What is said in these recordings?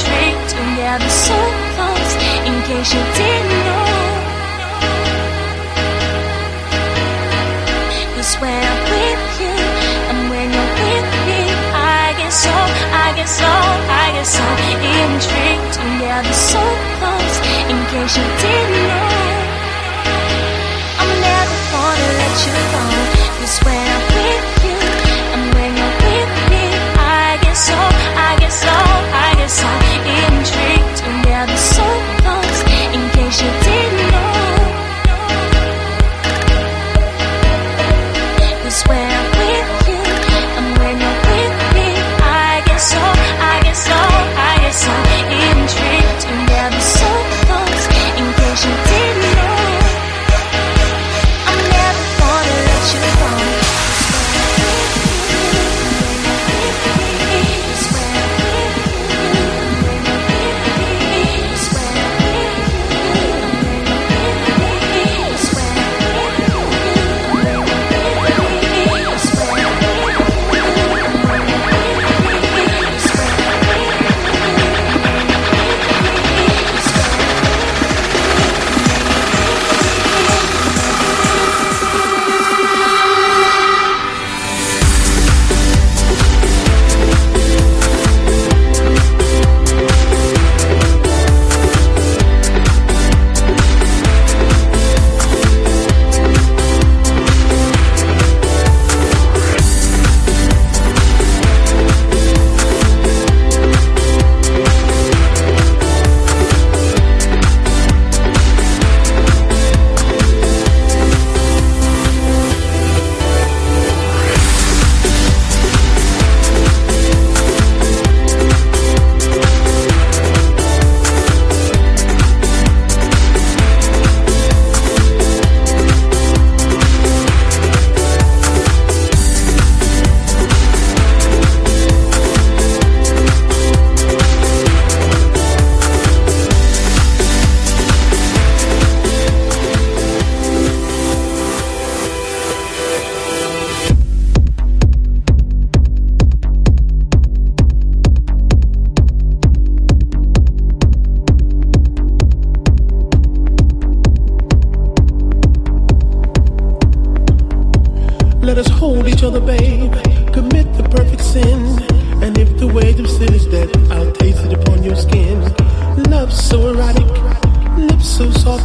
tree together so close in case you didn't know. Cause when I'm with you and when you're with me I get so, I get so, I get so intrigued together so close in case you didn't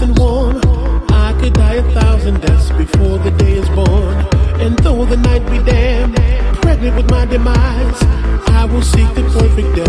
I could die a thousand deaths before the day is born. And though the night be damned, pregnant with my demise, I will seek the perfect death.